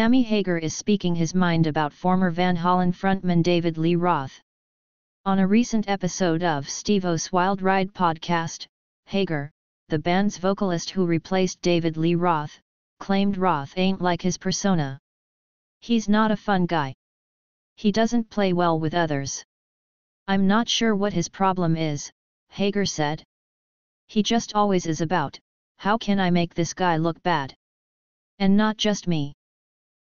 Sammy Hagar is speaking his mind about former Van Halen frontman David Lee Roth. On a recent episode of Steve-O's Wild Ride podcast, Hagar, the band's vocalist who replaced David Lee Roth, claimed Roth ain't like his persona. He's not a fun guy. He doesn't play well with others. I'm not sure what his problem is, Hagar said. He just always is about, how can I make this guy look bad? And not just me.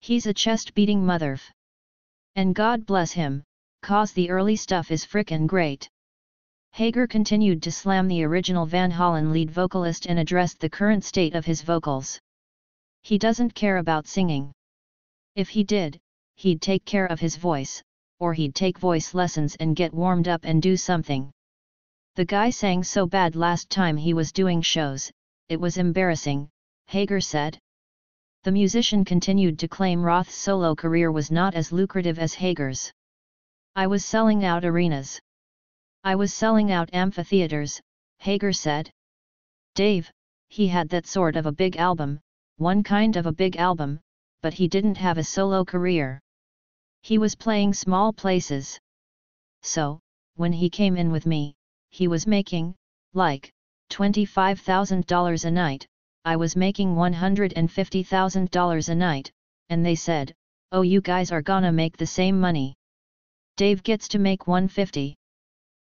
He's a chest-beating motherf. And God bless him, cause the early stuff is frickin' great. Hagar continued to slam the original Van Halen lead vocalist and addressed the current state of his vocals. He doesn't care about singing. If he did, he'd take care of his voice, or he'd take voice lessons and get warmed up and do something. The guy sang so bad last time he was doing shows, it was embarrassing, Hagar said. The musician continued to claim Roth's solo career was not as lucrative as Hagar's. I was selling out arenas. I was selling out amphitheaters, Hagar said. Dave, he had that sort of a big album, one kind of a big album, but he didn't have a solo career. He was playing small places. So, when he came in with me, he was making, like, $25,000 a night, I was making $150,000 a night, and they said, oh you guys are gonna make the same money. Dave gets to make 150.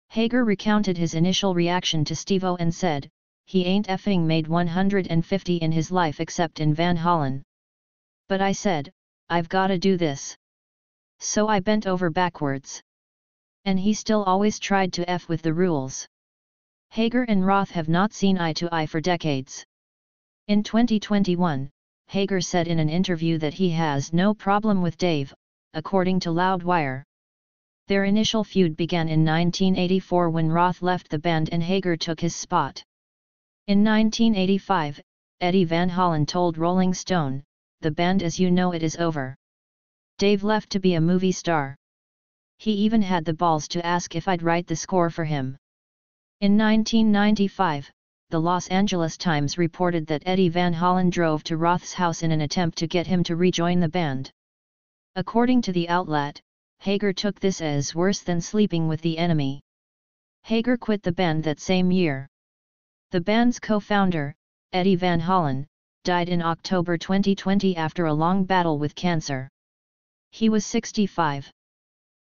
Hagar recounted his initial reaction to Steve-O and said, he ain't effing made 150 in his life except in Van Halen. But I said, I've gotta do this. So I bent over backwards. And he still always tried to F with the rules. Hagar and Roth have not seen eye to eye for decades. In 2021, Hagar said in an interview that he has no problem with Dave, according to Loudwire. Their initial feud began in 1984 when Roth left the band and Hagar took his spot. In 1985, Eddie Van Halen told Rolling Stone, the band as you know it is over. Dave left to be a movie star. He even had the balls to ask if I'd write the score for him. In 1995, the Los Angeles Times reported that Eddie Van Halen drove to Roth's house in an attempt to get him to rejoin the band. According to the outlet, Hagar took this as worse than sleeping with the enemy. Hagar quit the band that same year. The band's co-founder, Eddie Van Halen, died in October 2020 after a long battle with cancer. He was 65.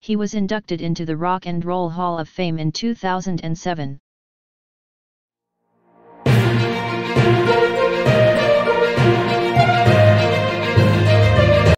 He was inducted into the Rock and Roll Hall of Fame in 2007.